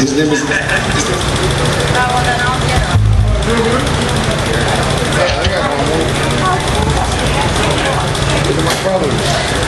His name is. Matt. I got one more. Look at my.